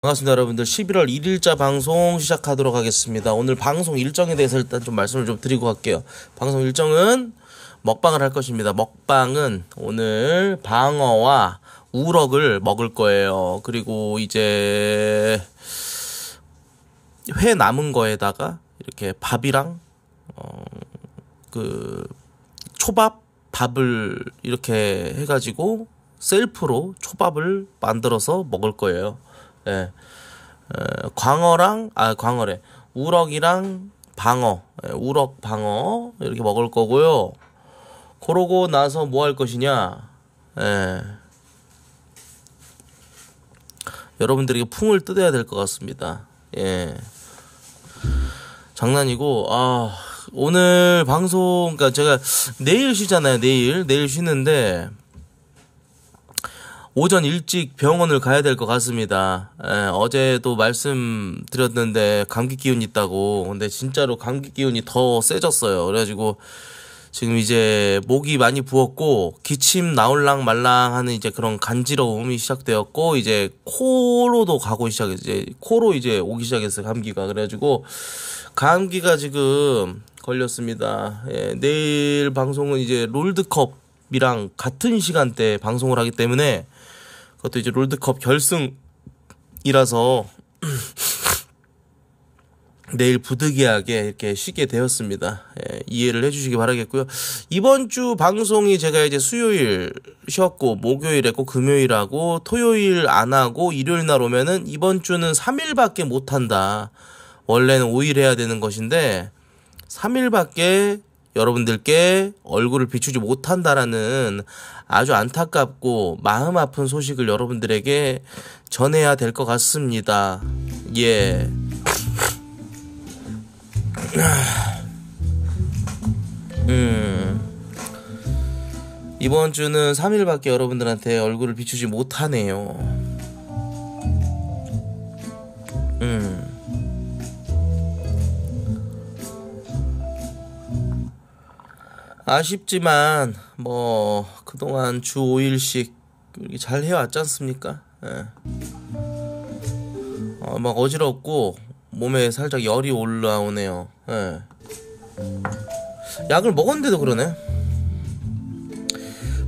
반갑습니다 여러분들. 11월 1일자 방송 시작하도록 하겠습니다. 오늘 방송 일정에 대해서 일단 좀 말씀을 좀 드리고 갈게요. 방송 일정은 먹방을 할 것입니다. 먹방은 오늘 방어와 우럭을 먹을 거예요. 그리고 이제 회 남은 거에다가 이렇게 밥이랑 어, 그 초밥 밥을 이렇게 해가지고 셀프로 초밥을 만들어서 먹을 거예요 예. 에, 광어랑 아 광어래. 우럭이랑 방어. 예, 우럭 방어 이렇게 먹을 거고요. 그러고 나서 뭐 할 것이냐? 예. 여러분들에게 풍을 뜯어야 될 것 같습니다. 예. 장난이고 아 오늘 방송 그러니까 제가 내일 쉬잖아요 내일. 내일 쉬는데 오전 일찍 병원을 가야 될 것 같습니다. 에, 예, 어제도 말씀드렸는데 감기 기운 있다고. 근데 진짜로 감기 기운이 더 세졌어요. 그래가지고 지금 이제 목이 많이 부었고 기침 나올랑 말랑 하는 이제 그런 간지러움이 시작되었고 이제 코로도 가고 시작했 이제 코로 이제 오기 시작했어요 감기가 그래가지고 감기가 지금 걸렸습니다. 예, 내일 방송은 이제 롤드컵이랑 같은 시간대 방송을 하기 때문에 그것도 이제 롤드컵 결승이라서 내일 부득이하게 이렇게 쉬게 되었습니다. 예, 이해를 해주시기 바라겠고요. 이번 주 방송이 제가 이제 수요일 쉬었고 목요일 했고 금요일 하고 토요일 안 하고 일요일 날 오면은 이번 주는 3일밖에 못 한다. 원래는 5일 해야 되는 것인데 3일밖에 여러분들께 얼굴을 비추지 못한다라는 아주 안타깝고 마음 아픈 소식을 여러분들에게 전해야 될 것 같습니다. 예. 음. 이번 주는 3일밖에 여러분들한테 얼굴을 비추지 못하네요. 음. 아쉽지만 뭐 그동안 주 5일씩 이렇게 잘 해왔지 않습니까? 예. 어, 막 어지럽고 몸에 살짝 열이 올라오네요. 예. 약을 먹었는데도 그러네.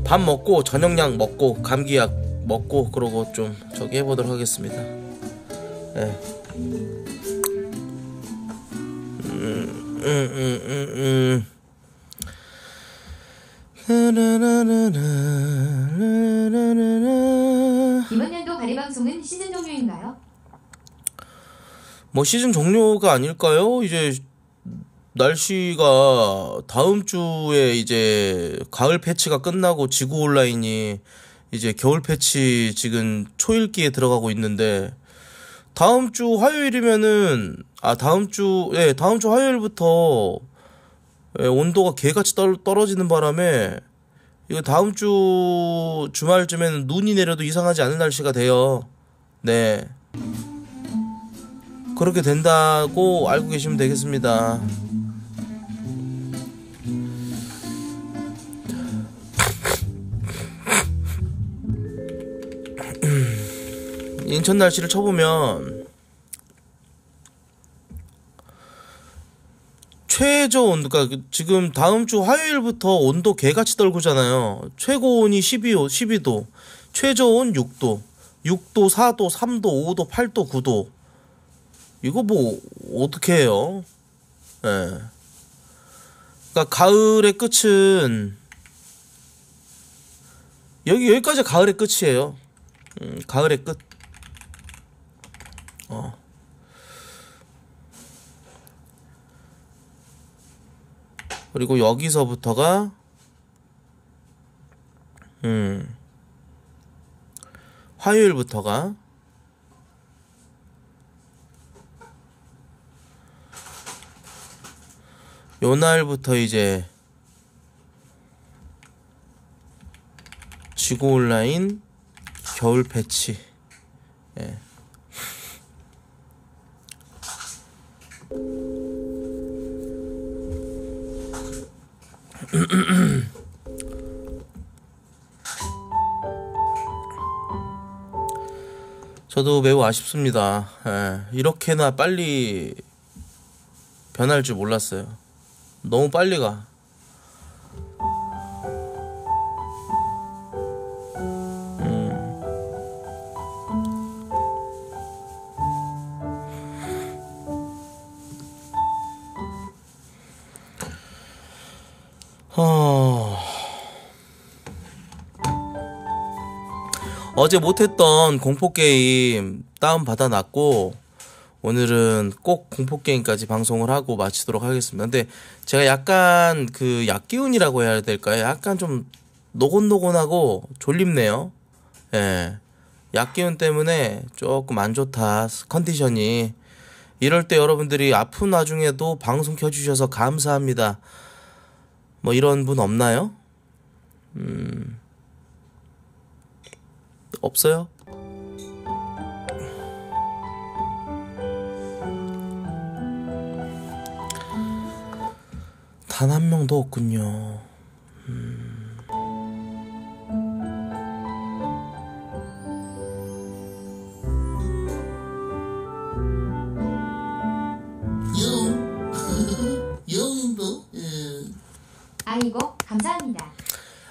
밥 먹고 저녁약 먹고 감기약 먹고 그러고 좀 저기 해보도록 하겠습니다. 예. 음, 음, 음, 음, 음. 이번 연도 발의 방송은 시즌 종료인가요? 뭐 시즌 종료가 아닐까요? 이제 날씨가 다음 주에 이제 가을 패치가 끝나고 지구 온라인이 이제 겨울 패치 지금 초읽기에 들어가고 있는데 다음 주 화요일이면은 아 다음 주 예, 다음 주 화요일부터 예, 온도가 개같이 떨어지는 바람에 이거 다음 주 주말쯤에는 눈이 내려도 이상하지 않은 날씨가 돼요. 네. 그렇게 된다고 알고 계시면 되겠습니다. 인천 날씨를 쳐보면 최저 온도, 그러니까 지금 다음 주 화요일부터 온도 개같이 떨구잖아요. 최고온이 12도, 12도, 최저온 6도, 6도, 4도, 3도, 5도, 8도, 9도. 이거 뭐, 어떻게 해요? 예. 네. 그러니까 가을의 끝은, 여기, 여기까지 가을의 끝이에요. 음, 가을의 끝. 어. 그리고 여기서부터가 음 화요일부터가 요 날부터 이제 지구 온라인 겨울 패치 저도 매우 아쉽습니다. 예, 이렇게나 빨리 변할 줄 몰랐어요. 너무 빨리 가. 어제 못했던 공포게임 다운받아놨고, 오늘은 꼭 공포게임까지 방송을 하고 마치도록 하겠습니다. 근데 제가 약간 그 약기운이라고 해야 될까요? 약간 좀 노곤노곤하고 졸립네요. 예. 약기운 때문에 조금 안 좋다. 컨디션이. 이럴 때 여러분들이 아픈 와중에도 방송 켜주셔서 감사합니다. 뭐 이런 분 없나요? 음, 없어요? 단 한 명도 없군요. 영 영도 예. 아이고 감사합니다.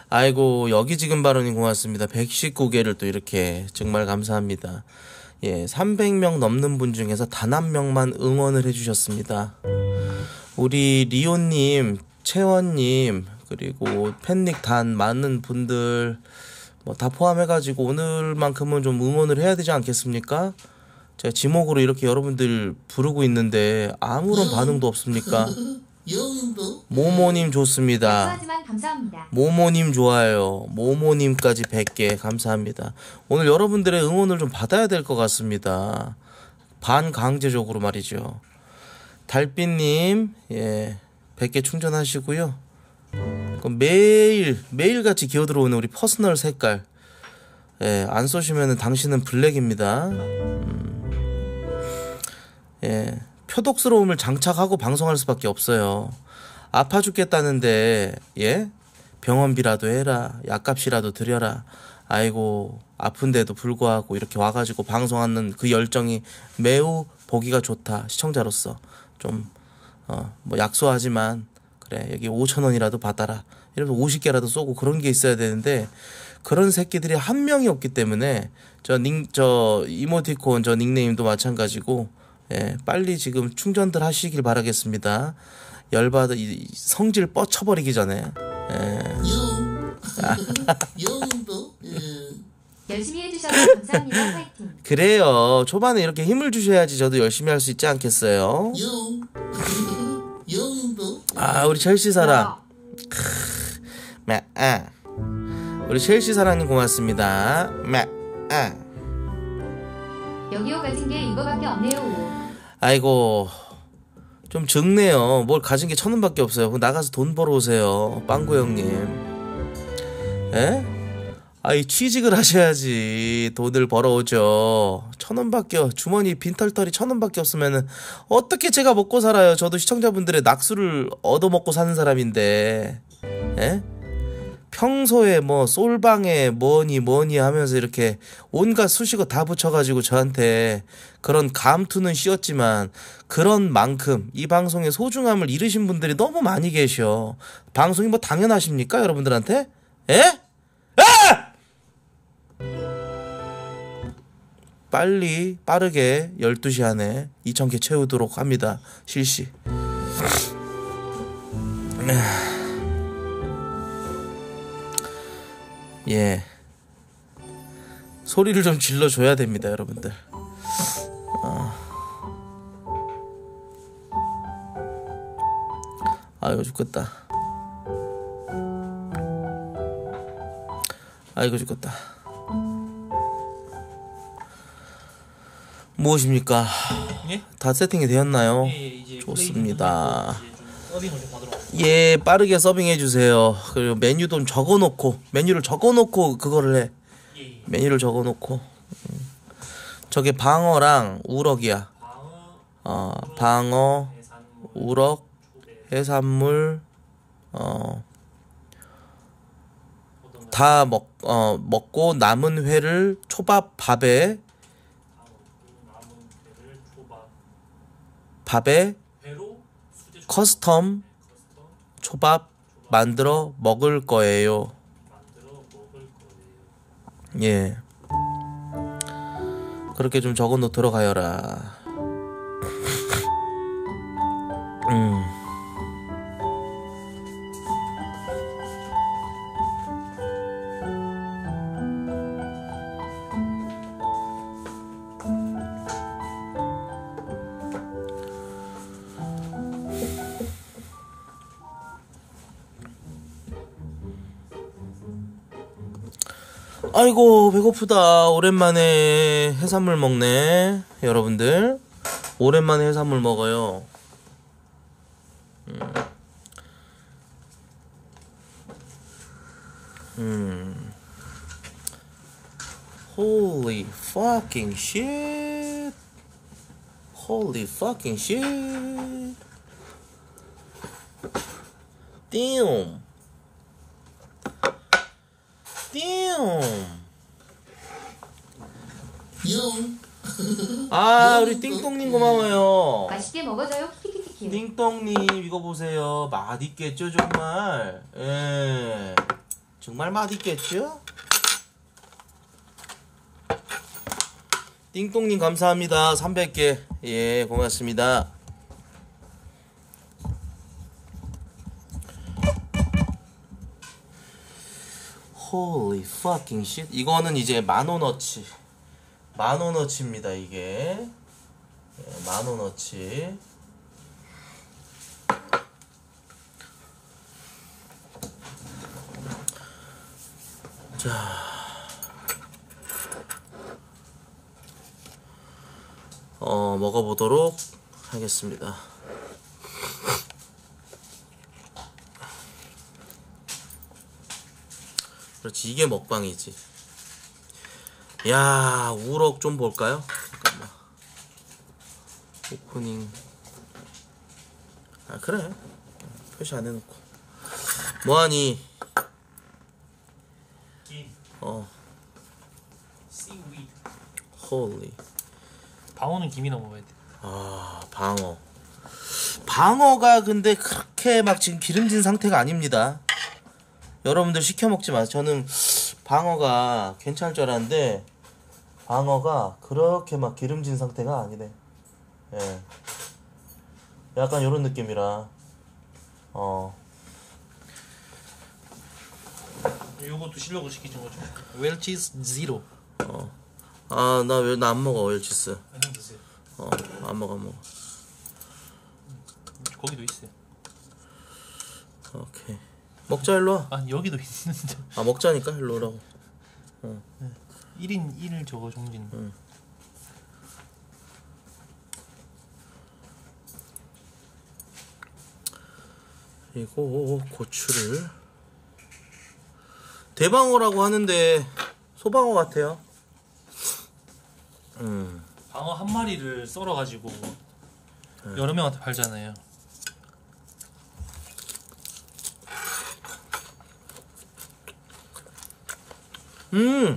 아이고 여기 지금 발언이 고맙습니다. 119개를 또 이렇게 정말 감사합니다. 예, 300명 넘는 분 중에서 단 한 명만 응원을 해주셨습니다. 우리 리오님, 채원님, 그리고 팬닉 단 많은 분들 뭐 다 포함해가지고 오늘만큼은 좀 응원을 해야 되지 않겠습니까? 제가 지목으로 이렇게 여러분들 부르고 있는데 아무런 반응도 없습니까? 영도 모모님 좋습니다. 하지만 감사합니다. 모모님 좋아요. 모모님까지 100개 감사합니다. 오늘 여러분들의 응원을 좀 받아야 될 것 같습니다. 반강제적으로 말이죠. 달빛님, 예, 100개 충전하시고요. 그럼 매일, 매일같이 기어들어오는 우리 personal 색깔. 예, 안 쏘시면 당신은 블랙입니다. 음, 예, 표독스러움을 장착하고 방송할 수밖에 없어요. 아파 죽겠다는데, 예? 병원비라도 해라. 약값이라도 드려라. 아이고, 아픈데도 불구하고 이렇게 와가지고 방송하는 그 열정이 매우 보기가 좋다. 시청자로서. 좀, 어, 뭐 약소하지만, 그래, 여기 5천 원이라도 받아라. 이러면 50개라도 쏘고 그런 게 있어야 되는데, 그런 새끼들이 한 명이 없기 때문에, 저 닉, 저 이모티콘, 저 닉네임도 마찬가지고, 예, 빨리 지금 충전들 하시길 바라겠습니다. 열받아, 이- 이 성질 뻗쳐버리기 전에. 예. 영 영도 예. 열심히 해주셔서 감사합니다. 파이팅. 그래요. 초반에 이렇게 힘을 주셔야지 저도 열심히 할 수 있지 않겠어요? 영 영도 아, 우리 첼시 사랑. 와, 매, 아. 우리 첼시 사랑님 고맙습니다. 매, 아. 여기요 가진 게 이거밖에 없네요. 아이고. 좀 적네요. 뭘 가진 게 천 원밖에 없어요. 나가서 돈 벌어 오세요. 빵구 형님. 에? 아이 취직을 하셔야지 돈을 벌어오죠. 천 원밖에 주머니 빈털털이 천 원밖에 없으면은 어떻게 제가 먹고 살아요? 저도 시청자분들의 낙수를 얻어 먹고 사는 사람인데, 에? 평소에 뭐 솔방에 뭐니 뭐니 하면서 이렇게 온갖 수식어 다 붙여가지고 저한테 그런 감투는 씌웠지만 그런 만큼 이 방송의 소중함을 잃으신 분들이 너무 많이 계셔. 방송이 뭐 당연하십니까 여러분들한테? 에? 아! 빨리 빠르게 12시 안에 2,000개 채우도록 합니다. 실시. 예. 소리를 좀 질러줘야 됩니다, 여러분들. 아. 아이고, 죽겠다. 아이고, 죽겠다. 무엇입니까? 예? 다 세팅이 되었나요? 예, 이제 좋습니다. 예, 빠르게 서빙해 주세요. 그리고 메뉴 좀 적어 놓고 메뉴를 적어 놓고 그거를 해. 예, 예. 메뉴를 적어 놓고. 음. 저게 방어랑 우럭이야. 방어, 어, 방어, 우럭, 해산물 어, 다 먹, 어, 먹고 남은 회를 초밥 밥에. 밥에 커스텀 초밥 만들어 먹을 거예요. 예. 그렇게 좀 적어 놓 들어가여라. 음. 아이고 배고프다 오랜만에 해산물 먹네 여러분들 오랜만에 해산물 먹어요 음. 음. Holy fucking shit Holy fucking shit Damn Damn 용아 우리 띵똥님 고마워요. 맛있게 먹어줘요. 키키키키. 띵똥님 이거 보세요. 맛있겠죠 정말? 예. 정말 맛있겠죠? 띵똥님 감사합니다. 300개. 예 고맙습니다 Holy fucking shit. 이거는 이제 만원어치. 만원어치입니다 이게. 예, 만원어치. 어, 먹어보도록 하겠습니다. 그렇지, 이게 먹방이지. 야, 우럭 좀 볼까요? 잠깐만. 오프닝. 아, 그래. 표시 안 해놓고. 뭐하니? 김, 어. holy. 방어는 김이나 먹어야 돼. 아, 방어. 방어가 근데 그렇게 막 지금 기름진 상태가 아닙니다. 여러분들 시켜 먹지 마세요. 저는 방어가 괜찮을 줄 알았는데 방어가 그렇게 막 기름진 상태가 아니네. 예. 약간 이런 느낌이라. 어. 요거 드시려고 시키신 거죠? 웰치즈 제로. 아, 나 왜 나 안 먹어, 웰치스. 그냥 드세요. 어, 안 먹어, 안 먹어. 거기도 있어요. 오케이. 먹자, 일로 와. 아 여기도 있는데. 아, 먹자니까, 일로 오라고. 1인 1 저거 종진. 그리고 고추를 대방어라고 하는데 소방어 같아요. 음, 방어 한 마리를 썰어 가지고 여러 명한테 팔잖아요. 음,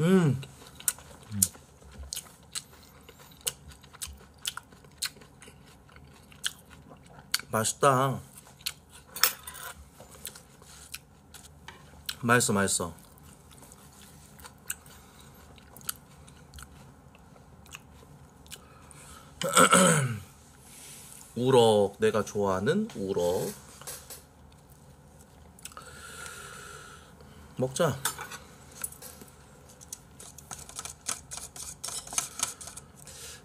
음, 맛있다. 맛있어, 맛있어. 우럭 내가 좋아하는 우럭 먹자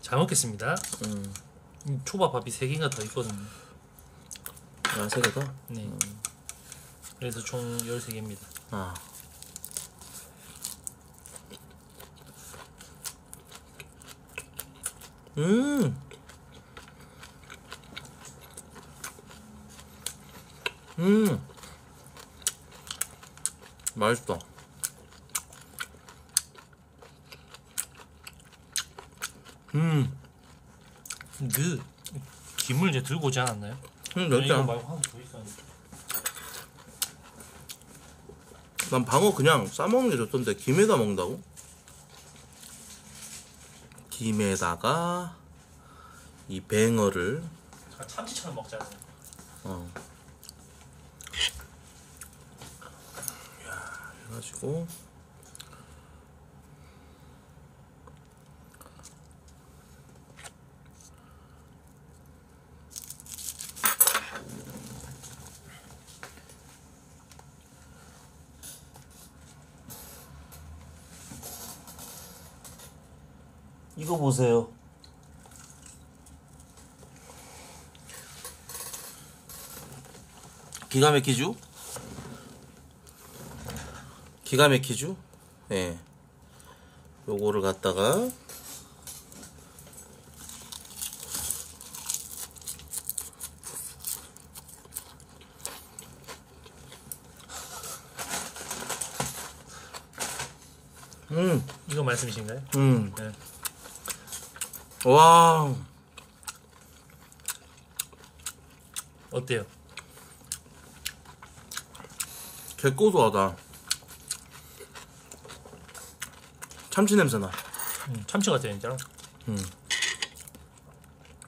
잘 먹겠습니다. 음, 초밥 밥이 3 개가 더 있거든요. 아세 개 더? 네. 그래서 총 13개입니다. 아 음. 음. 맛있다. 음. 그 김을 이제 들고 오지 않았나요? 음, 이거 몇 개야? 말고 하나 더 있었는데. 난 방어 그냥 싸먹는 게 좋던데 김에다 먹는다고? 김에다가 이 뱅어를 참치처럼 먹잖아요. 어. 해가지고 이거 보세요. 기가 막히죠? 기가 막히죠? 예. 요거를 갖다가 음, 이거 말씀이신가요? 음. 네. 와, 어때요? 개고소하다. 참치 냄새 나. 음, 참치 같아요, 진짜로.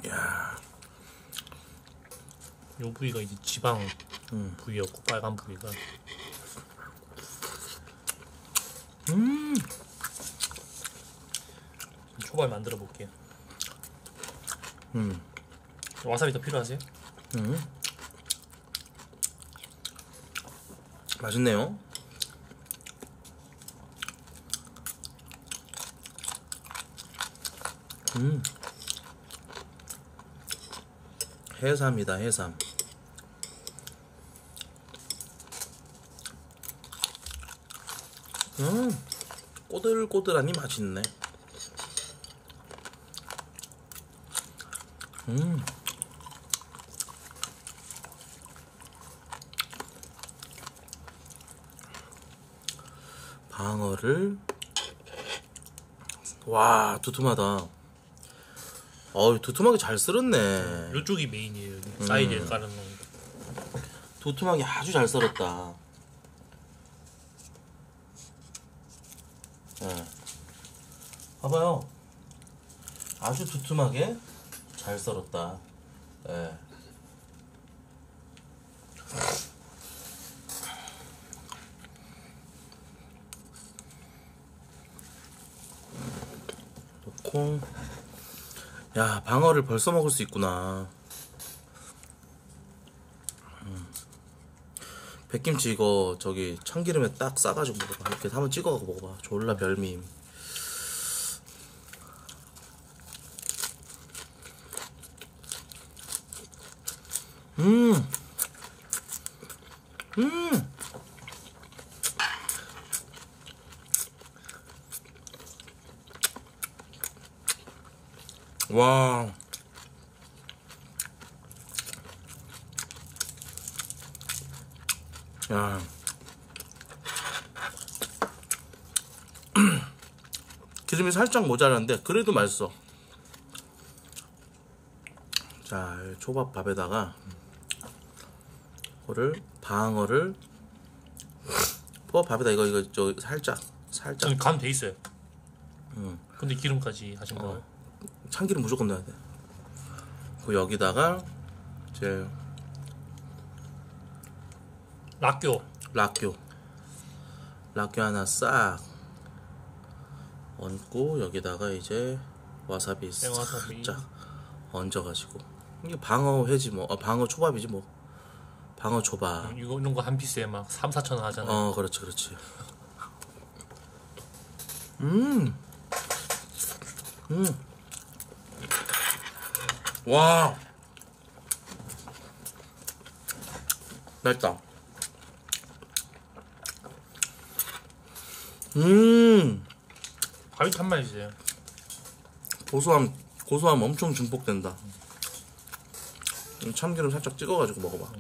야, 요 부위가 이제 지방 음. 부위였고 빨간 부위가. 음, 초밥 만들어 볼게요. 음, 와사비 더 필요하세요? 음. 맛있네요. 음. 해삼이다, 해삼. 음, 꼬들꼬들하니 맛있네. 음. 방어를 와 두툼하다. 어우 두툼하게 잘 썰었네. 요쪽이 메인이에요. 여기. 사이드에 깔은 거. 두툼하게 아주 잘 썰었다. 예. 봐봐요. 아주 두툼하게 잘 썰었다. 예. 놓고 야 방어를 벌써 먹을 수 있구나. 백김치 이거 저기 참기름에 딱 싸가지고 먹어봐. 이렇게 한번 찍어가고 먹어봐. 졸라 별미임. 음. 음. 와. 야. 기름이 살짝 모자란데 그래도 맛있어. 자, 이 초밥 밥에다가 이거를 방어를 초밥 밥에다 이거 이거 저 살짝 살짝 저는 간돼 있어요. 음. 근데 기름까지 하신 거. 어. 참기름 무조건 넣어야 돼. 그 여기다가 이제 락교. 락교 락교 하나 싹 얹고 여기다가 이제 와사비 생와사비. 살짝 얹어가지고 이게 방어 회지 뭐 어, 방어 초밥이지 뭐 방어 초밥 이거 이런 거 한 피스에 막 3, 4천 원 하잖아요. 어 그렇지 그렇지 음 음. 와. 맛있다. 음. 밥이 참 맛있어요. 고소함 고소함 엄청 증폭된다. 음, 참기름 살짝 찍어가지고 먹어봐.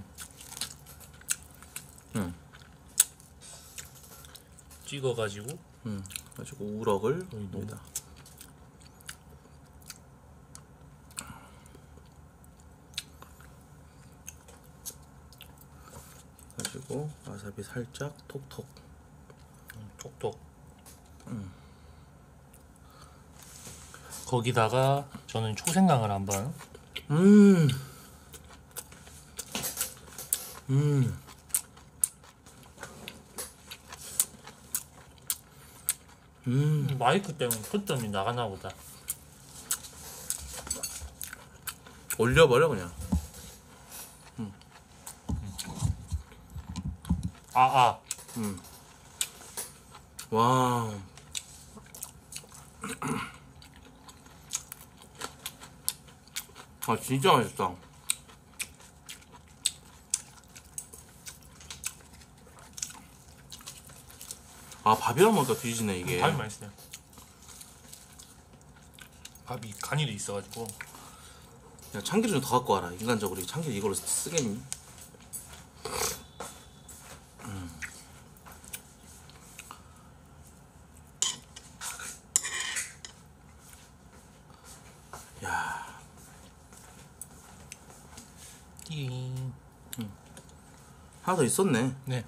찍어가지고? 음, 가지고 우럭을 너무- 여기다 가지고 와사비 살짝 톡톡 톡톡. 거기다가 저는 초생강을 한번 음. 음. 마이크 때문에 초점이 나가나 보다. 올려버려 그냥. 아 아. 와. 아 진짜 맛있다. 아 밥이랑 먹으니까 뒤지네 이게. 밥이 맛있어요. 밥이 간이 돼 있어가지고 야 참기름 좀 더 갖고 와라. 인간적으로 참기름 이걸로 쓰겠니? 하나 더 있었네. 네.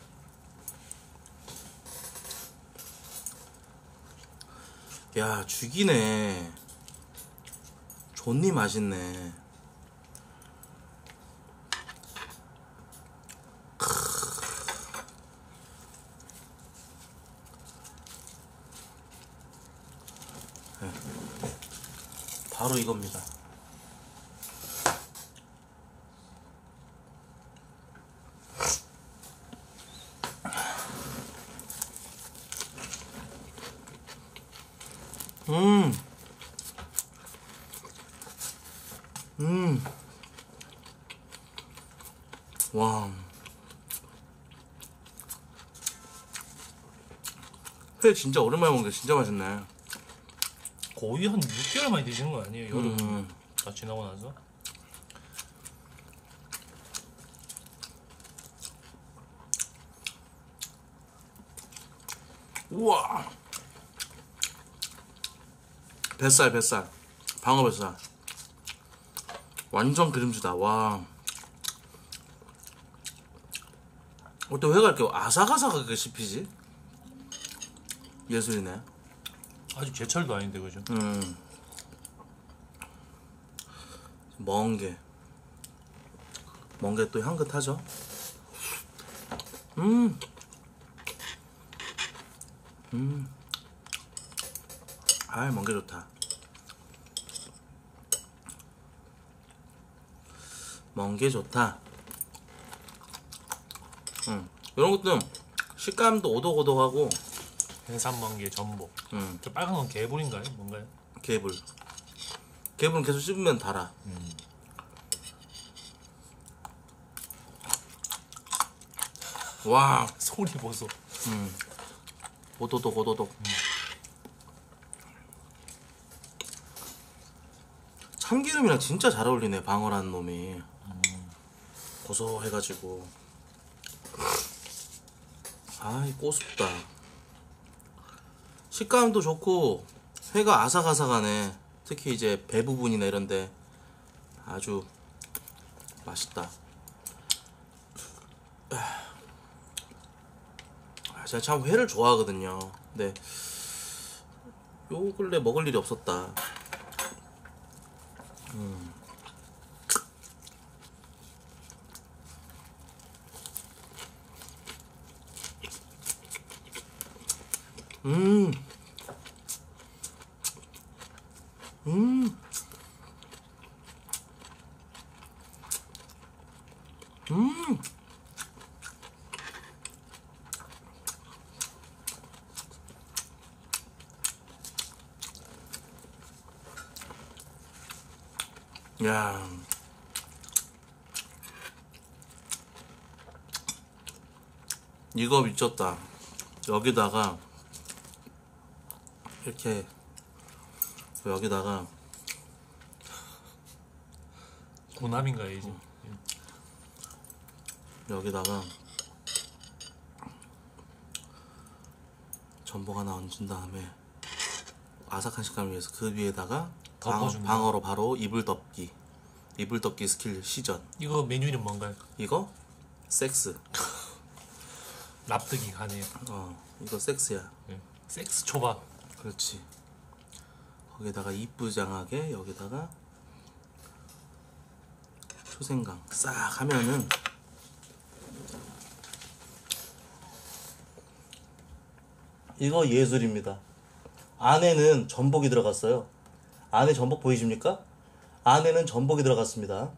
야 죽이네. 존니 맛있네. 네. 바로 이겁니다. 회 진짜 오랜만에 먹는 게 진짜 맛있네. 거의 한 6개월 만에 드시는 거 아니에요? 여름 음. 다 지나고 나서? 우와. 뱃살, 뱃살. 방어 뱃살. 완전 기름지다. 와. 어떻게 회가 이렇게 아삭아삭하게 씹히지? 예술이네. 아직 제철도 아닌데 그죠? 음. 먼 게. 먼게또 향긋하죠? 음. 음. 아이, 먼게 좋다. 먼게 좋다. 음. 이런 것도 식감도 오독오독하고, 해산멍게 전복. 음. 저 빨간 건 개불인가요? 뭔가요? 개불. 개불은 계속 씹으면 달아. 와, 소리 보소. 오도독 오도독. 참기름이랑 진짜 잘 어울리네 방어라는 놈이. 고소해가지고. 아이 꼬숩다. 식감도 좋고 회가 아삭아삭하네. 특히 이제 배 부분이나 이런데 아주 맛있다. 아, 제가 참 회를 좋아하거든요. 근데 요 근래 먹을 일이 없었다. 음. 음. 음. 야. 이거 미쳤다. 여기다가 이렇게 여기다가 고남인가요 이제? 여기다가 전복 하나 얹은 다음에 아삭한 식감을 위해서 그 위에다가 방어, 덮어준다. 방어로 바로 이불 덮기 이불 덮기 스킬 시전 이거 메뉴 이름 뭔가요? 이거 섹스 납득이 가네요. 어 이거 섹스야 예. 섹스 초밥. 그렇지 거기다가 이쁘장하게 여기다가 초생강 싹 하면은 이거 예술입니다. 안에는 전복이 들어갔어요. 안에 전복 보이십니까? 안에는 전복이 들어갔습니다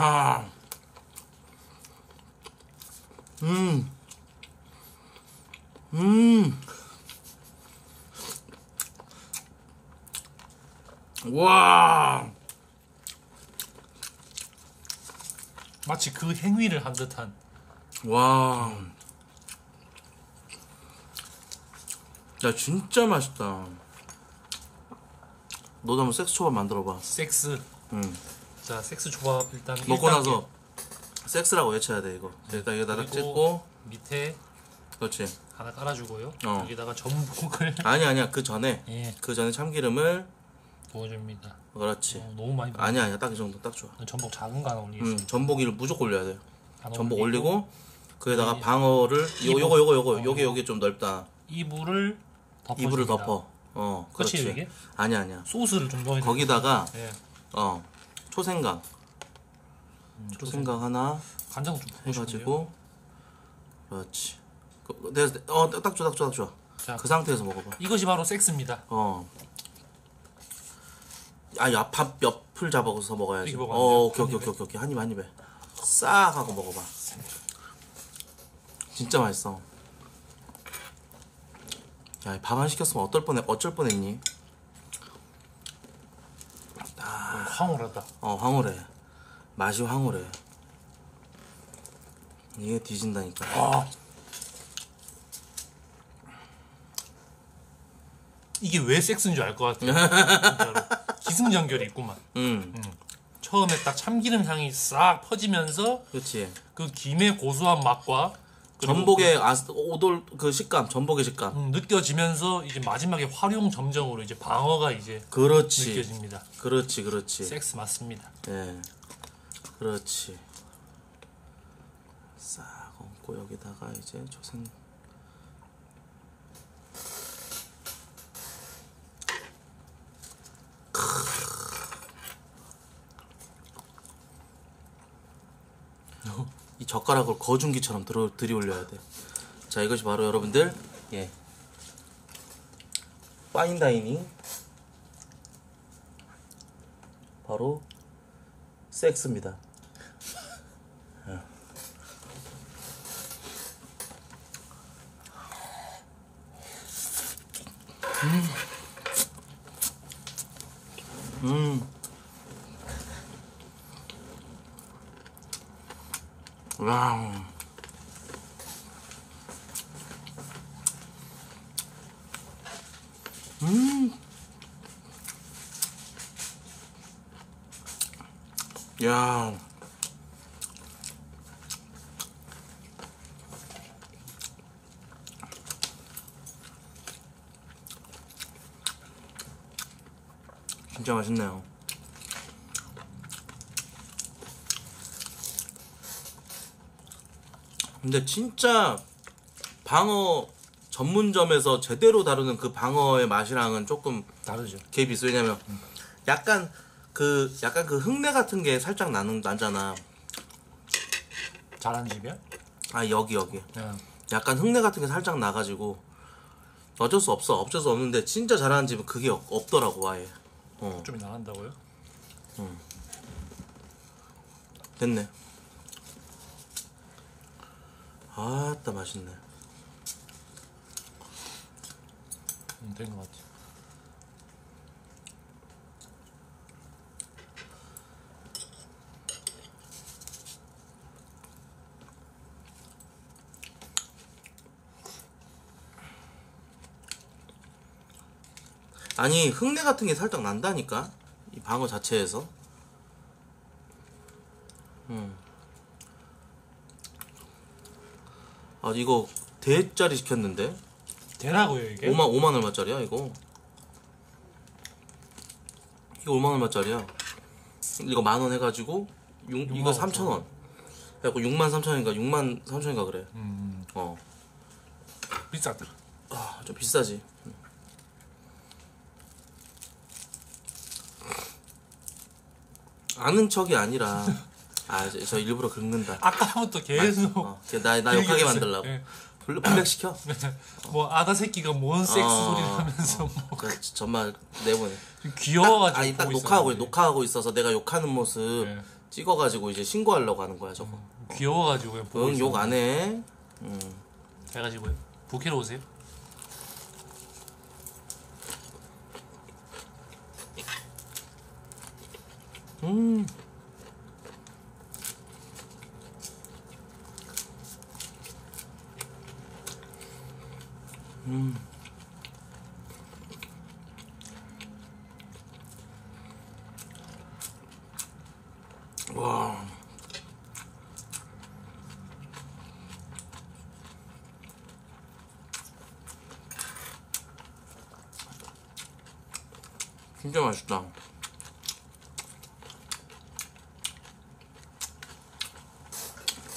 야. 음. 음. 와. 마치 그 행위를 한 듯한. 와. 야, 진짜 맛있다. 너도 한번 섹스 초밥 만들어봐. 섹스. 응. 자, 섹스 초밥 일단 먹고 1단계. 나서 섹스라고 외쳐야 돼, 이거. 일단 여기다 딱 그리고 찍고. 밑에 그렇지. 하나 깔아주고요. 어. 여기다가 전복을 아니, 아니야. 그 전에. 예 그 전에 참기름을. 부어줍니다. 그렇지. 어, 너무 많이 부어. 아니야, 아니야. 딱 이 정도 딱 좋아. 전복 작은 거 하나 음, 올리겠습니다. 전복이를 무조건 올려야 돼. 하나 전복 올리고 거기다가 이- 방어를 요 이불. 요거 요거 요거 어. 요게 요게 좀 넓다. 이불을 덮어. 이불을 덮어. 어, 그렇지. 이게? 아니야, 아니야. 소스를 좀 넣어야 돼. 거기다가 예. 어 초생강, 음, 초생강 하나 간장 좀. 해가지고 그렇지. 그, 어딱 좋아, 딱 좋아, 딱 좋아. 자, 그 상태에서 먹어봐. 이것이 바로 섹스입니다. 어. 아, 야, 밥 옆을 잡아서 먹어야지. 어? 오케이, 오케이, 한 오케이, 오케이, 오케이. 한 입, 한 입에. 싹 하고 먹어봐. 진짜 맛있어. 야, 밥 안 시켰으면 어떨 뻔해, 어쩔 뻔했니? 음, 황홀하다. 어, 황홀해. 맛이 황홀해. 이게 뒤진다니까. 아. 이게 왜 섹스인 줄 알 것. 진짜로. 기승전결이 있구만. 음, 처음에 딱 참기름 향이 싹 퍼지면서 그렇지. 그 김의 고소한 맛과 전복의 아스, 오돌 그 식감, 전복의 식감. 그, 음, 느껴지면서 이제 마지막에 활용 점정으로 이제 방어가 이제 그렇지. 느껴집니다. 그렇지, 그렇지. 섹스 맞습니다. 예. 그렇지. 싹 얹고 여기다가 이제 조생. 이 젓가락을 거중기처럼 들어 들이올려야 돼. 자 이것이 바로 여러분들 예 파인다이닝 바로 섹스입니다. 음. 음. 와. 음. 야. 진짜 맛있네요. 근데 진짜 방어 전문점에서 제대로 다루는 그 방어의 맛이랑은 조금 다르죠. 갭이 있어. 왜냐면 약간 그 약간 그 흙내 같은 게 살짝 나는 나잖아. 잘하는 집이야? 아 여기 여기. 예. 약간 흙내 같은 게 살짝 나가지고 어쩔 수 없어. 어쩔 수 없는데 진짜 잘하는 집은 그게 없, 없더라고 아예. 어좀 나간다고요? 됐네. 아따 맛있네. 음, 된것 같아. 아니 흙내 같은 게 살짝 난다니까? 이 방어 자체에서? 음. 아 이거 대짜리 시켰는데 되라고요 이게? 5만 5만 얼마짜리야 이거? 이거 5만 얼마짜리야? 이거 만 원 해가지고 6, 이거 3천 원. 그래갖고 6만 3천 원인가 6만 3천 원인가 그래. 음 어, 비싸다. 아, 좀 비싸지. 아는 척이 아니라 아, 저, 저 일부러 긁는다. 아까부터 계속 어, 나, 나 욕하게 만들라고. 예. 블- 블랙 시켜. 뭐 아다 새끼가 뭔 섹스 어, 소리를 하면서 뭐 그, 정말 내보내. 좀 귀여워가지고 아니 딱 녹화하고 있었는데. 녹화하고 있어서 내가 욕하는 모습 네. 찍어가지고 이제 신고하려고 하는 거야 저거. 귀여워가지고 그냥 보고 응욕안 있었는데. 해. 해가지고요. 부캐로 오세요. 음. 와. 진짜 맛있다.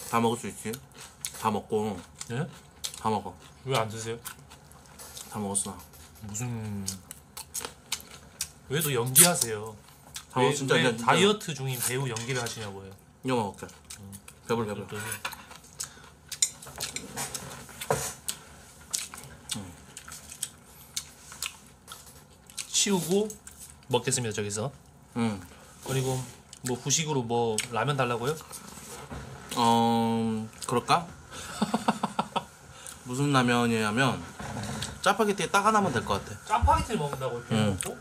다 먹을 수 있지? 다 먹고 예? 다 먹어. 왜 안 드세요? 다 먹었어. 나. 무슨 왜 또 연기하세요? 다 왜, 먹어 진짜 왜 그냥 진짜. 다이어트 중인 배우 연기를 하시냐고요? 이거 먹을게. 배불러. 그랬더니 치우고 먹겠습니다 저기서 응. 그리고 뭐 후식으로 뭐 라면 달라고요? 어 그럴까? 무슨 라면이냐면 짜파게티에 딱 하나면 될것 같아. 짜파게티를 먹는다고 이렇게 응. 먹고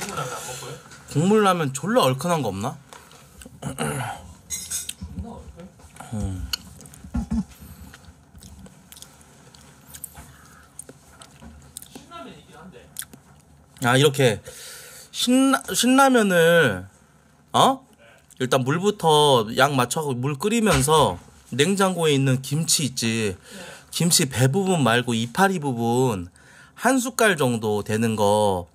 국물 라면 안 먹고요? 국물 라면 졸라 얼큰한 거 없나? 존나 어려워요. 신라면이긴 한데 아 이렇게 신라 신라면을 어? 일단 물부터 양 맞춰서 물 끓이면서 냉장고에 있는 김치 있지. 김치 배 부분 말고 이파리 부분 한 숟갈 정도 되는 거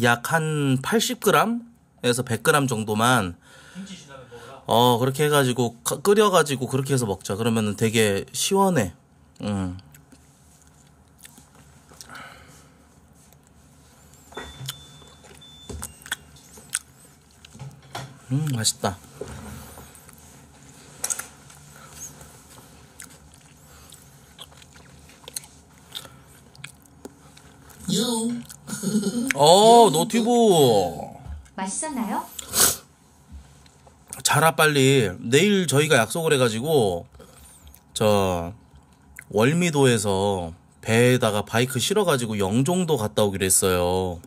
약 한 80g에서 100g 정도만 어 그렇게 해가지고 가- 끓여가지고 그렇게 해서 먹자. 그러면은 되게 시원해. 음. 음 맛있다. 용, 어 노티브 맛있었나요? 자라 빨리 내일 저희가 약속을 해가지고 저 월미도에서 배에다가 바이크 실어가지고 영종도 갔다 오기로 했어요.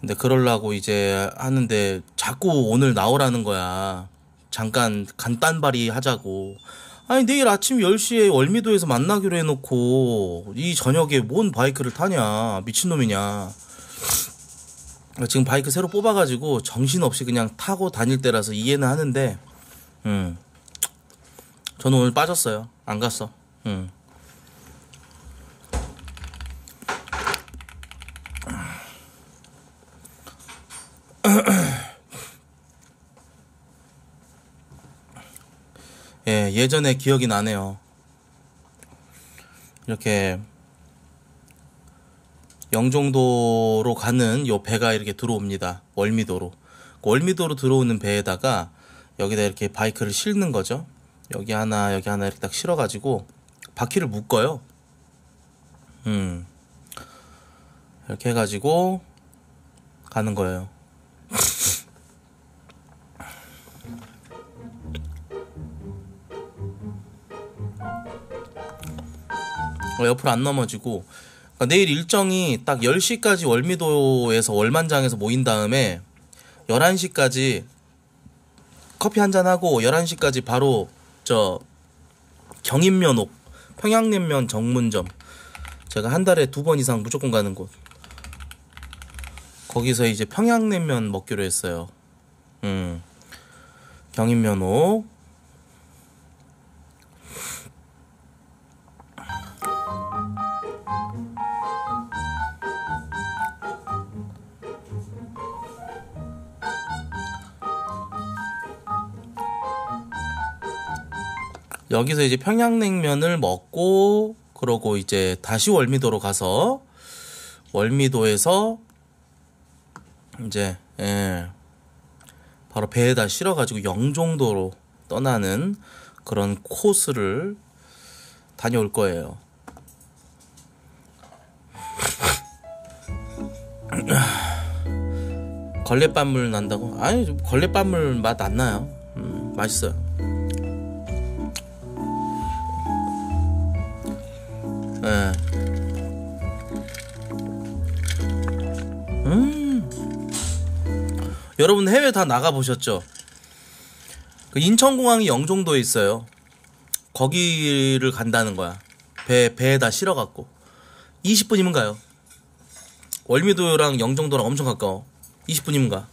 근데 그럴라고 이제 하는데 자꾸 오늘 나오라는 거야. 잠깐 간단발이 하자고. 아니 내일 아침 10시에 월미도에서 만나기로 해놓고 이 저녁에 뭔 바이크를 타냐. 미친놈이냐. 지금 바이크 새로 뽑아가지고 정신없이 그냥 타고 다닐 때라서 이해는 하는데 음. 저는 오늘 빠졌어요. 안 갔어. 음 예, 예전에 기억이 나네요. 이렇게 영종도로 가는 요 배가 이렇게 들어옵니다. 월미도로. 월미도로 들어오는 배에다가 여기다 이렇게 바이크를 실는 거죠. 여기 하나, 여기 하나 이렇게 딱 실어가지고 바퀴를 묶어요. 음. 이렇게 해가지고 가는 거예요. 옆으로 안 넘어지고 그러니까 내일 일정이 딱 10시까지 월미도에서 월만장에서 모인 다음에 11시까지 커피 한 잔 하고 11시까지 바로 저 경인면옥 평양냉면 정문점 제가 한 달에 두 번 이상 무조건 가는 곳 거기서 이제 평양냉면 먹기로 했어요. 음. 경인면옥 여기서 이제 평양냉면을 먹고 그러고 이제 다시 월미도로 가서 월미도에서 이제 예, 바로 배에다 실어가지고 영종도로 떠나는 그런 코스를 다녀올 거예요. 걸레밥물 난다고? 아니 걸레밥물 맛 안 나요. 음, 맛있어요. 예. 음. 여러분 해외 다 나가 보셨죠? 그 인천공항이 영종도에 있어요. 거기를 간다는 거야. 배 배에다 실어갖고 20분이면 가요. 월미도랑 영종도랑 엄청 가까워. 20분이면 가.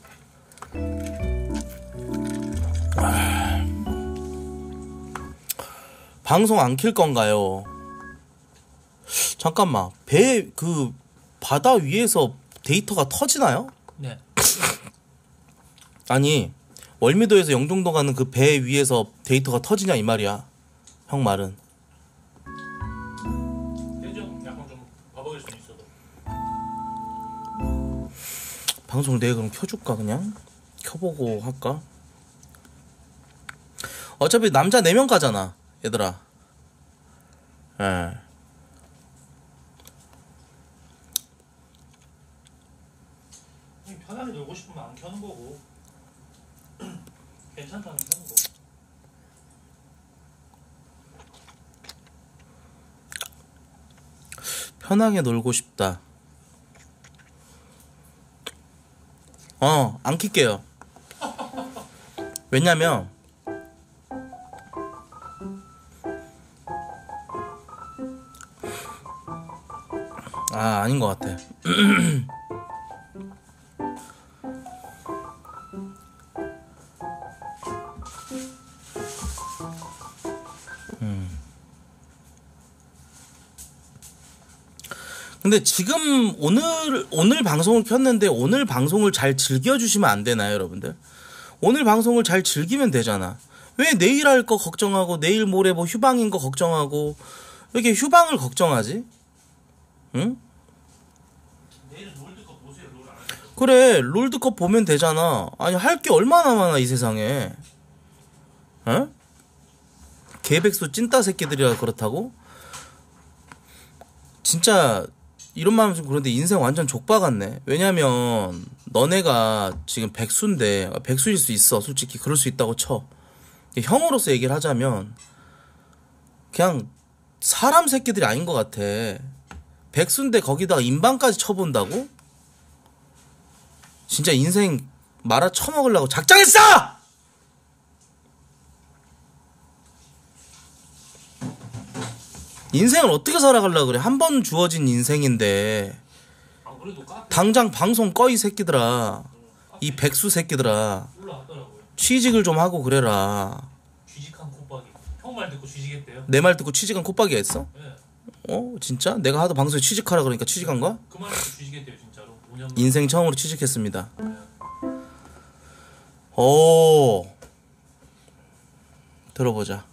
아. 방송 안 킬 건가요? 잠깐만. 배 그 바다 위에서 데이터가 터지나요? 네. 아니 월미도에서 영종도 가는 그 배 위에서 데이터가 터지냐 이 말이야. 형 말은. 방송을 내가 그럼 켜줄까 그냥? 켜보고 할까? 어차피 남자 4명 가잖아 얘들아. 예 그냥 편하게 놀고 싶으면 안 켜는 거고. 괜찮다면 켜는 거. 편하게 놀고 싶다 어안 킬게요 왜냐면 아 아닌 것 같아 근데 지금 오늘 오늘 방송을 켰는데 오늘 방송을 잘 즐겨 주시면 안 되나요, 여러분들? 오늘 방송을 잘 즐기면 되잖아. 왜 내일 할 거 걱정하고 내일 모레 뭐 휴방인 거 걱정하고 왜 이렇게 휴방을 걱정하지? 응? 그래 롤드컵 보면 되잖아. 아니 할 게 얼마나 많아 이 세상에. 어? 개백수 찐따 새끼들이라 그렇다고? 진짜 이런 말하면 좀 그런데 인생 완전 족바 같네. 왜냐면 너네가 지금 백수인데 백수일 수 있어. 솔직히 그럴 수 있다고 쳐. 형으로서 얘기를 하자면 그냥 사람 새끼들이 아닌 것 같아. 백수인데 거기다가 인방까지 쳐본다고? 진짜 인생 말아 처먹으려고 작정했어! 인생을 어떻게 살아가려고 그래? 한 번 주어진 인생인데 카페 당장 방송 꺼 이 새끼들아. 이 백수 새끼들아. 취직을 좀 하고 그래라. 취직한 콧박이. 형 말 듣고 취직했대요. 내 말 듣고 취직한 콧박이 했어? 네. 어? 진짜? 내가 하도 방송에 취직하라 그러니까 취직한 거야? 그말 듣고 취직했대요 진짜로. 5년 인생 처음으로 취직했습니다. 오. 들어보자.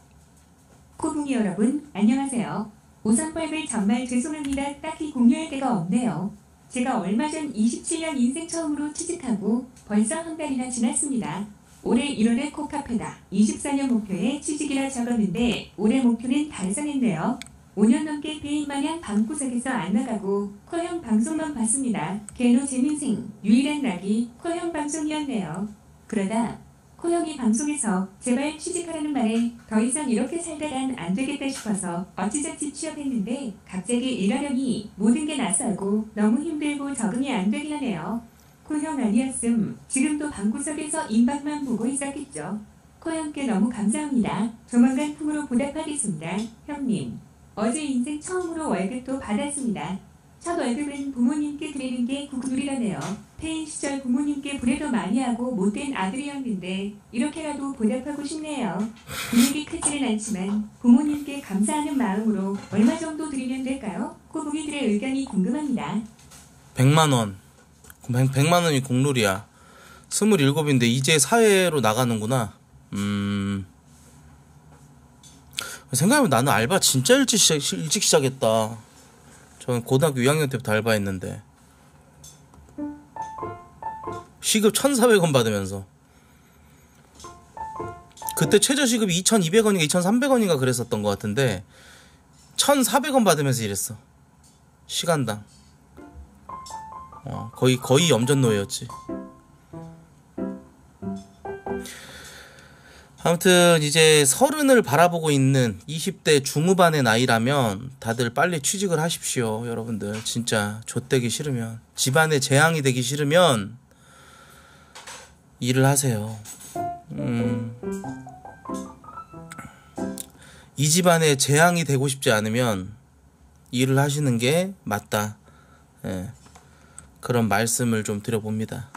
코붕이 여러분, 안녕하세요. 오삼팔글 정말 죄송합니다. 딱히 공유할 데가 없네요. 제가 얼마 전 27년 인생 처음으로 취직하고 벌써 한 달이나 지났습니다. 올해 1월에 코카페다 24년 목표에 취직이라 적었는데 올해 목표는 달성했네요. 5년 넘게 배인 마냥 방구석에서 안 나가고 코형 방송만 봤습니다. 개노 재민생 유일한 낙이 코형 방송이었네요. 그러다 코형이 방송에서 제발 취직하라는 말에 더 이상 이렇게 살다간 안 되겠다 싶어서 어찌저찌 취업했는데 갑자기 일하려니 모든 게 낯설고 너무 힘들고 적응이 안 되게 하네요. 코형 아니었음 지금도 방구석에서 임박만 보고 있었겠죠. 코형께 너무 감사합니다. 조만간 품으로 보답하겠습니다. 형님. 어제 인생 처음으로 월급도 받았습니다. 첫 월급은 부모님께 드리는 게 국룰이라네요. 폐인 시절 부모님께 불에도 많이 하고 못된 아들이었는데 이렇게라도 보답하고 싶네요. 금액이 크지는 않지만 부모님께 감사하는 마음으로 얼마 정도 드리면 될까요? 꼬부기들의 의견이 궁금합니다. 100만 원. 100, 만 원이 공룰이야. 27인데 이제 사회로 나가는구나. 음. 생각해보면 나는 알바 진짜 일찍 시작, 일찍 시작했다. 저는 고등학교 6학년 때부터 알바했는데 시급 1,400원 받으면서 그때 최저 시급이 2,200원인가 2,300원인가 그랬었던 것 같은데 1,400원 받으면서 일했어. 시간당. 어, 거의 거의 염전노예였지. 아무튼 이제 서른을 바라보고 있는 20대 중후반의 나이라면 다들 빨리 취직을 하십시오, 여러분들. 진짜 좆되기 싫으면 집안에 재앙이 되기 싫으면 일을 하세요. 음. 이 집안에 재앙이 되고 싶지 않으면 일을 하시는 게 맞다. 예. 그런 말씀을 좀 드려봅니다.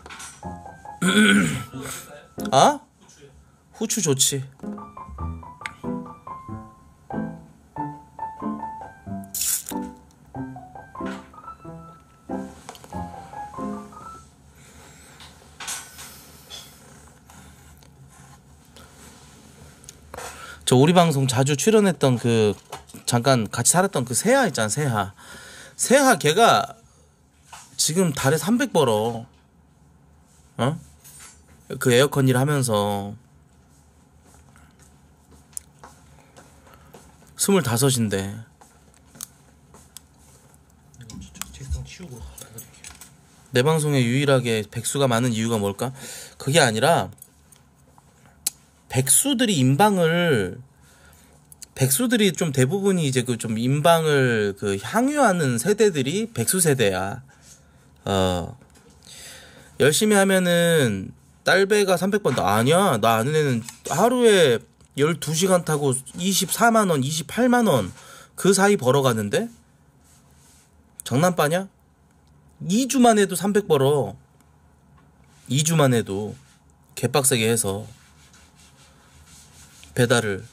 아? 후추 좋지. 저 우리 방송 자주 출연했던 그 잠깐 같이 살았던 그 세하 있잖아 세하 세하 걔가 지금 달에 300 벌어 어? 그 에어컨 일 하면서 스물다섯인데. 내 방송에 유일하게 백수가 많은 이유가 뭘까? 그게 아니라 백수들이 인방을 백수들이 좀 대부분이 이제 그 좀 인방을 그 향유하는 세대들이 백수 세대야. 어. 열심히 하면은 딸배가 300번 아니야. 나 아는 애는 하루에 12시간 타고 24만 원, 28만 원 그 사이 벌어가는데 장난빠냐? 2주만 해도 300 벌어. 2주만 해도 개빡세게 해서 배달을.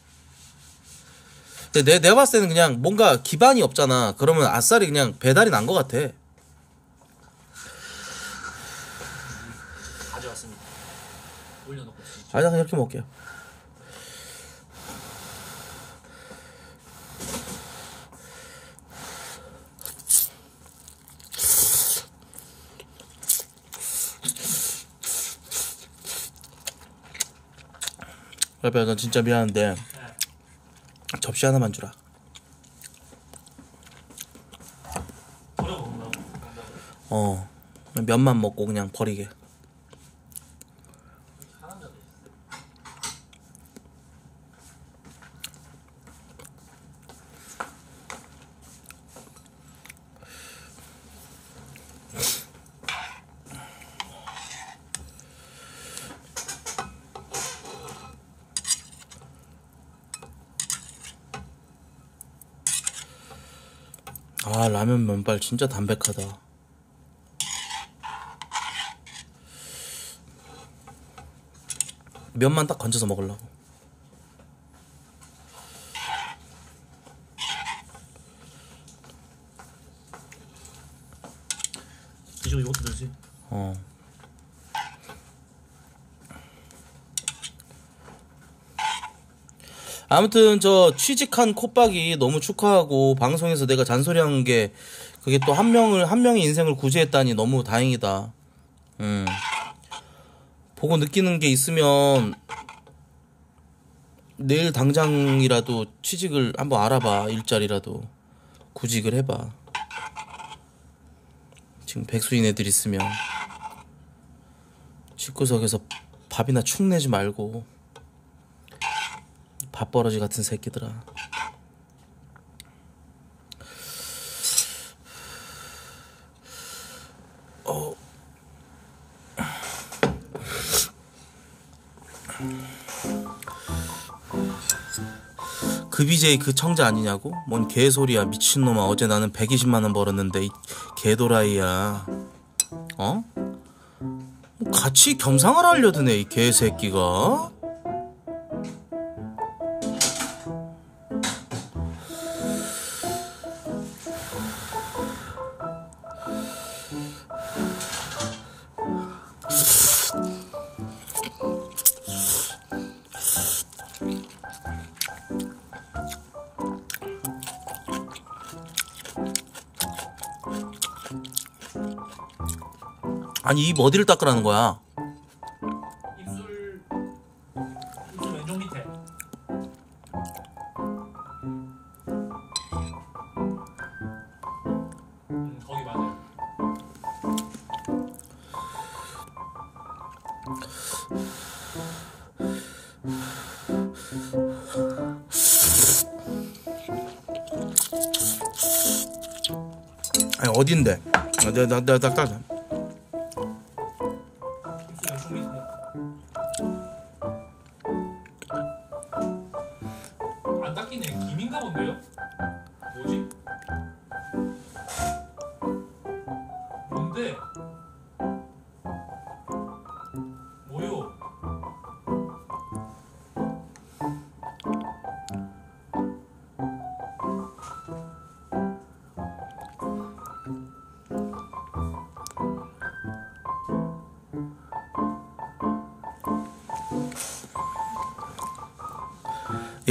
근데 내, 내가 봤을 때는 그냥 뭔가 기반이 없잖아. 그러면 아싸리 그냥 배달이 난 것 같아. 가져왔습니다. 올려놓고. 아니, 나 그냥 이렇게 먹게요. 여보, 난 진짜 미안한데 접시 하나만 주라. 어, 면만 먹고 그냥 버리게. 아 라면 면발 진짜 담백하다. 면만 딱 건져서 먹으려고 이것도 드시. 어. 아무튼 저 취직한 콧박이 너무 축하하고 방송에서 내가 잔소리한 게 그게 또 한 명을 한 명의 인생을 구제했다니 너무 다행이다. 음. 보고 느끼는 게 있으면 내일 당장이라도 취직을 한번 알아봐 일자리라도 구직을 해봐. 지금 백수인 애들 있으면 집구석에서 밥이나 축 내지 말고 밥버러지 같은 새끼들아. 어. 그 BJ 그 청자 아니냐고? 뭔 개소리야 미친놈아 어제 나는 120만원 벌었는데 이 개도라이야 어? 같이 겸상을 하려드네 이 개새끼가 아니 입 어디를 닦으라는 거야? 음, 어딘데? 아, 내가 나 내가 딱 딱.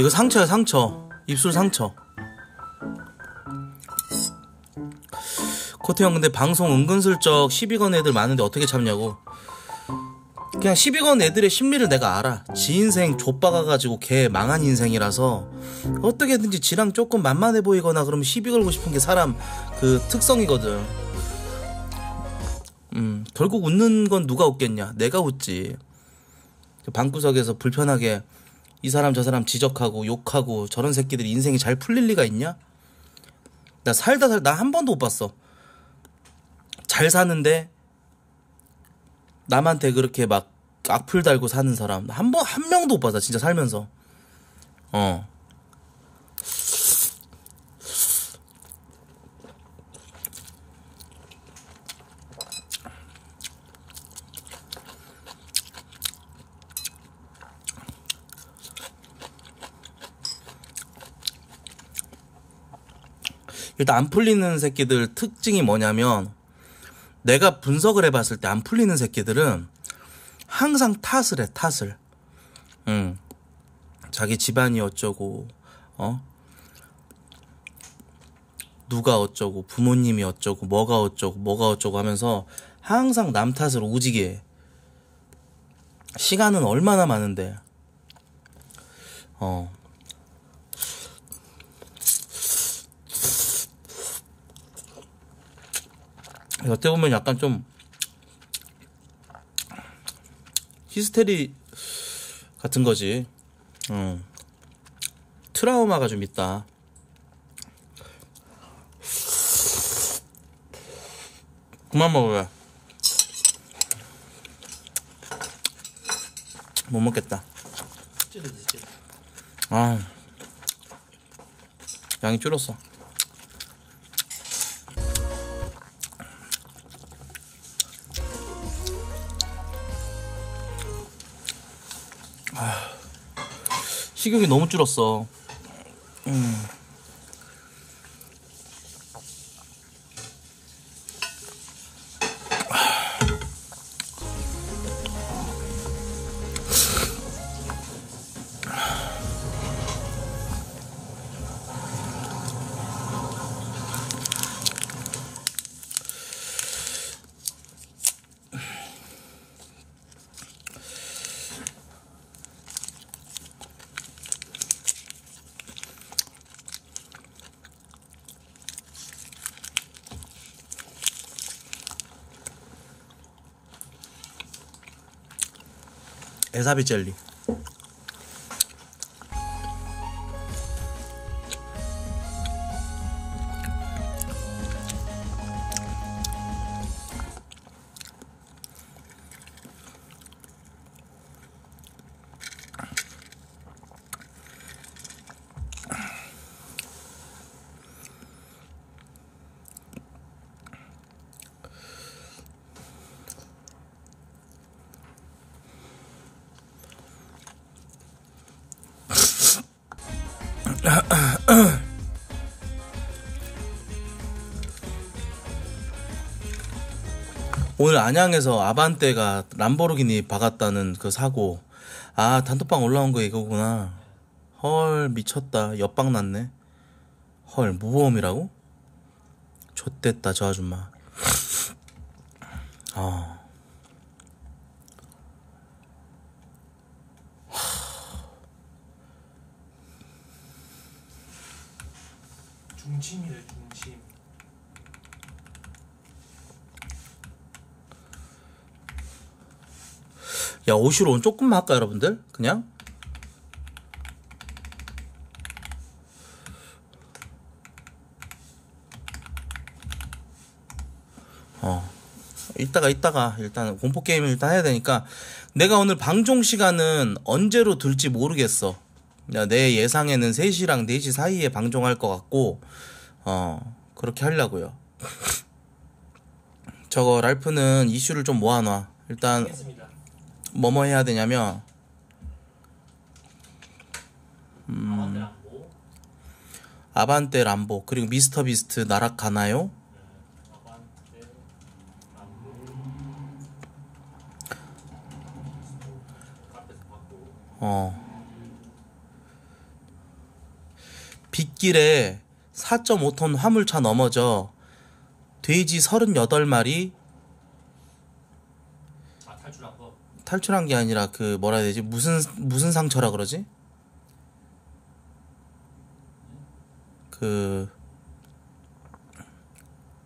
이거 상처야 상처. 입술 상처. 코트 형 근데 방송 은근슬쩍 시비건 애들 많은데 어떻게 참냐고. 그냥 시비건 애들의 심리를 내가 알아. 지 인생 좆박아가지고 걔 망한 인생이라서 어떻게든지 지랑 조금 만만해 보이거나 그러면 시비 걸고 싶은 게 사람 그 특성이거든. 음 결국 웃는 건 누가 웃겠냐? 내가 웃지. 방구석에서 불편하게 이 사람 저 사람 지적하고 욕하고 저런 새끼들 인생이 잘 풀릴 리가 있냐? 나 살다 살다 한 번도 못 봤어. 잘 사는데 남한테 그렇게 막 악플 달고 사는 사람 한 번 한 명도 못 봤어 진짜 살면서. 어. 일단 안 풀리는 새끼들 특징이 뭐냐면 내가 분석을 해봤을 때 안 풀리는 새끼들은 항상 탓을 해 탓을. 응 자기 집안이 어쩌고 어? 누가 어쩌고 부모님이 어쩌고 뭐가 어쩌고 뭐가 어쩌고 하면서 항상 남 오지게 해. 시간은 얼마나 많은데. 어 어떻게 보면 약간 좀 히스테리 같은 거지. 어. 트라우마가 좀 있다. 그만 먹어요. 못 먹겠다. 아. 양이 줄었어. 식욕이 너무 줄었어. 음. 에사비 젤리. 안양에서 아반떼가 람보르기니 박았다는 그 사고. 아, 단톡방 올라온 거 이거구나. 헐, 미쳤다. 옆방 났네. 헐, 무보험이라고? 좆됐다, 저 아줌마. 어. 중침이래 중침. 야 오시로는 조금만 할까 여러분들? 그냥? 어 이따가 이따가 일단 공포 게임을 일단 해야 되니까 내가 오늘 방송 시간은 언제로 둘지 모르겠어. 야, 내 예상에는 3시랑 4시 사이에 방송할 것 같고 어 그렇게 하려고요. 저거 랄프는 이슈를 좀 모아놔. 일단 하겠습니다. 뭐뭐 해야 되냐면 안보. 아반떼 람보 그리고 미스터 비스트 나락 가나요? 어 빗길에 4.5톤 화물차 넘어져 돼지 38마리 아 탈출한 거. 탈출한 게 아니라 그 뭐라 해야 되지 무슨 무슨 상처라 그러지? 그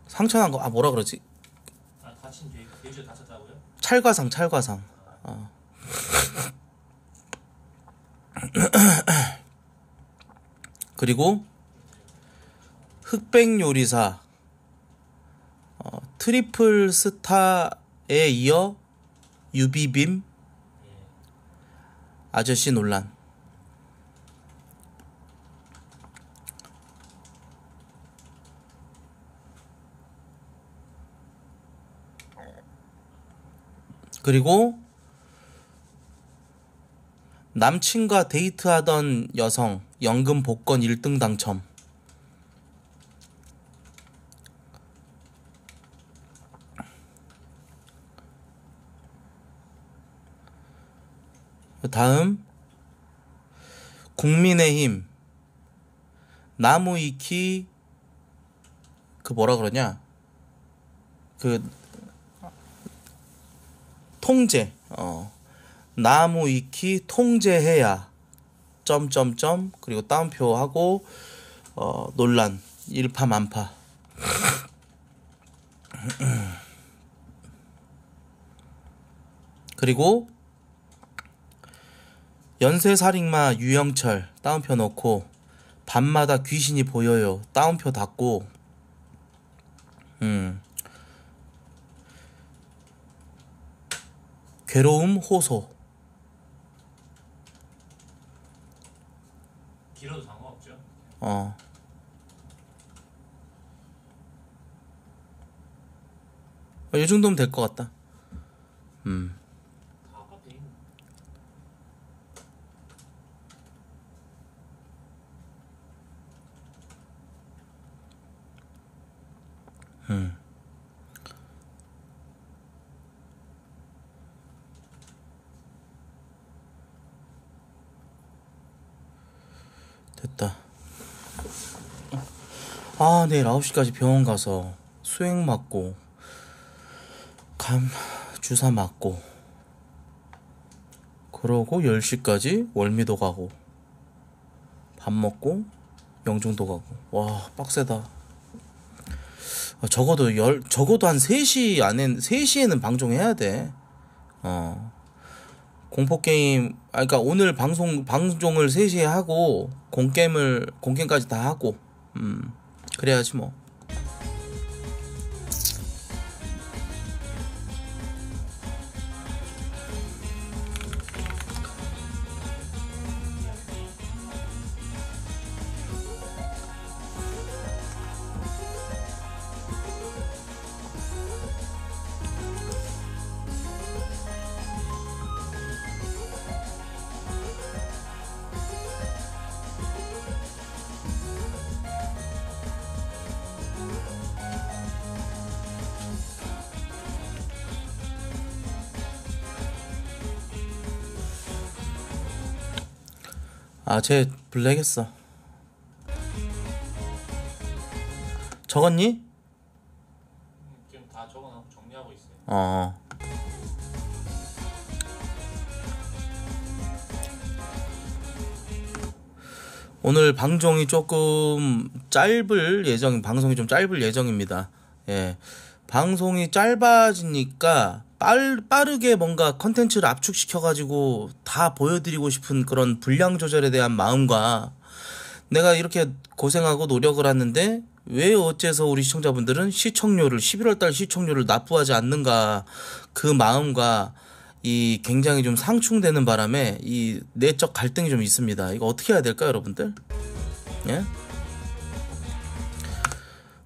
상처 난 거 아 뭐라 그러지? 아 다친 뒤에 돼지를 다쳤다고요? 찰과상 찰과상 어. 그리고 흑백 요리사 어, 트리플 스타에 이어 유비빔 아저씨 논란 그리고 남친과 데이트하던 여성 연금 복권 1등 당첨. 다음 국민의힘. 나무 위키 그 뭐라 그러냐? 그 통제. 어. 나무 위키 통제해야 점점점 그리고 따옴표 하고 어 논란. 일파만파. 그리고 연쇄살인마 유영철 따옴표 넣고 밤마다 귀신이 보여요 따옴표 닫고 음 괴로움 호소 길어도 상관없죠. 어. 어, 이 정도면 될 것 같다. 음. 다 앞에 있는. 됐다. 아, 내일 9시까지 병원 가서 수액 맞고, 감, 주사 맞고, 그러고 10시까지 월미도 가고, 밥 먹고, 영종도 가고. 와, 빡세다. 아, 적어도 열, 적어도 한 3시 안에, 3시에는 방송해야 돼. 어. 공포 게임, 아, 그니까 오늘 방송, 방송을 3시에 하고, 공게임을, 공게임까지 다 하고, 음, 그래야지 뭐. 아, 쟤 블랙 했어. 적었니? 지금 다 적어놓고 정리하고 있어요. 어. 오늘 방송이 조금 짧을 예정, 방송이 좀 짧을 예정입니다. 예. 방송이 짧아지니까 빨, 빠르게 뭔가 컨텐츠를 압축시켜가지고 다 보여드리고 싶은 그런 분량 조절에 대한 마음과 내가 이렇게 고생하고 노력을 하는데 왜 어째서 우리 시청자분들은 시청료를 11월 달 시청료를 납부하지 않는가 그 마음과 이 굉장히 좀 상충되는 바람에 이 내적 갈등이 좀 있습니다. 이거 어떻게 해야 될까요, 여러분들? 예?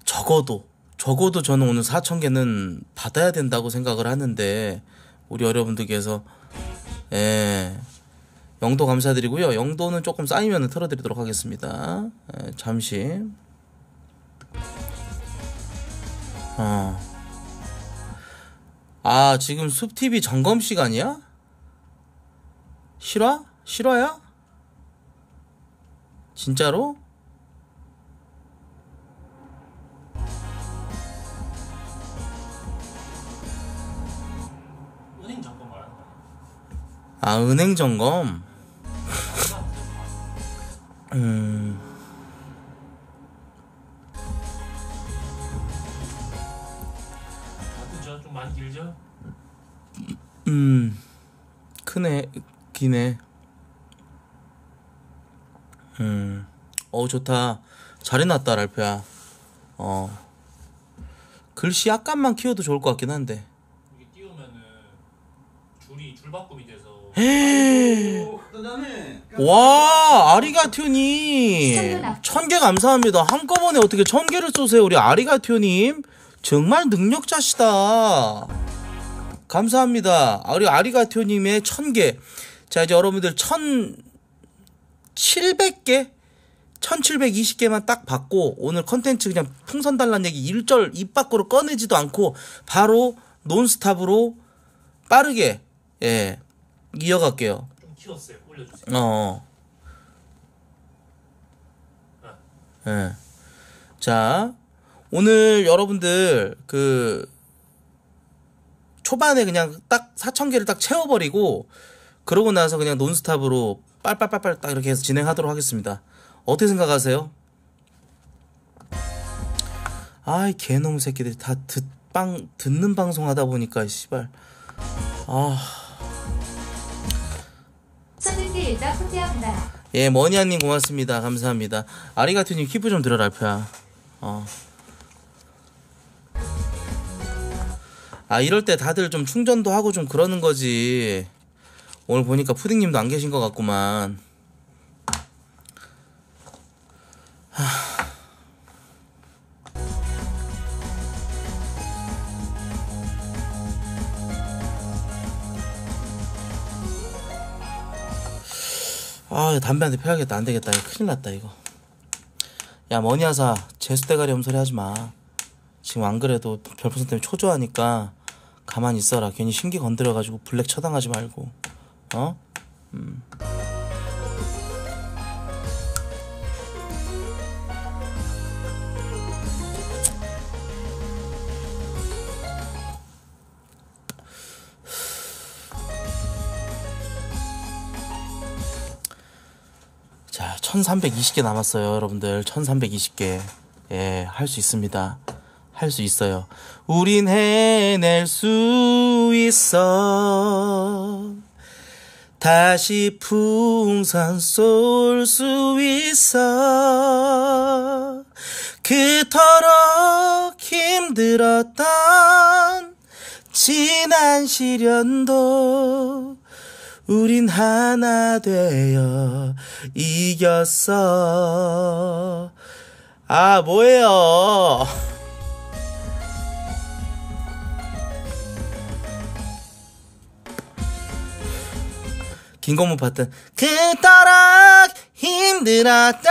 적어도 적어도 저는 오늘 4천 개는 받아야 된다고 생각을 하는데 우리 여러분들께서 예. 영도 감사드리고요. 영도는 조금 쌓이면 틀어드리도록 하겠습니다. 예, 잠시. 어. 아, 지금 숲TV 점검 시간이야? 실화? 실화야? 진짜로? 아, 은행 점검. 음. 바쁘죠? 좀 많이 길죠? 음. 크네. 기네. 음. 어, 좋다. 잘 해놨다, 랄프야. 어. 글씨 약간만 키워도 좋을 것 같긴 한데. 이게 띄우면은 줄이 줄바꿈이 돼서 와, 시청률 아리가튜님. 천 개 감사합니다. 한꺼번에 어떻게 천 개를 쏘세요, 우리 아리가튜님. 정말 능력자시다. 감사합니다. 아, 우리 아리가튜님의 천 개. 자, 이제 여러분들 천, 칠백 개? 1720개만 딱 받고 오늘 컨텐츠 그냥 풍선 달란 얘기 일절 입 밖으로 꺼내지도 않고 바로 논스탑으로 빠르게 예 이어갈게요. 좀 키웠어요. 올려주세요. 어. 예. 자, 오늘 여러분들 그 초반에 그냥 딱 4천 개를 딱 채워버리고 그러고 나서 그냥 논스탑으로 빨빨빨빨 딱 이렇게 해서 진행하도록 하겠습니다. 어떻게 생각하세요? 아이 개놈 새끼들이 다 듣방 듣는 방송 하다 보니까 씨발 아. 일자 포티합니다. 예, 머니아님 고맙습니다. 감사합니다. 아리가토님 키프 좀 들어라, 알프야. 어. 아, 이럴 때 다들 좀 충전도 하고 좀 그러는 거지. 오늘 보니까 푸딩님도 안 계신 것 같구만. 아, 담배 한 대 펴야겠다. 안 되겠다. 이거 큰일 났다, 이거. 야, 머니아사, 재수대가리 험소리 하지 마. 지금 안 그래도 별풍선 때문에 초조하니까 가만히 있어라. 괜히 신기 건드려가지고 블랙 처당하지 말고. 어? 음. 1320개 남았어요, 여러분들. 1320개. 예, 할 수 있습니다. 할 수 있어요. 우린 해낼 수 있어. 다시 풍선 쏠 수 있어. 그토록 힘들었던 지난 시련도 우린 하나 되어 이겼어. 아, 뭐예요? 김건모 파트 그토록 힘들었던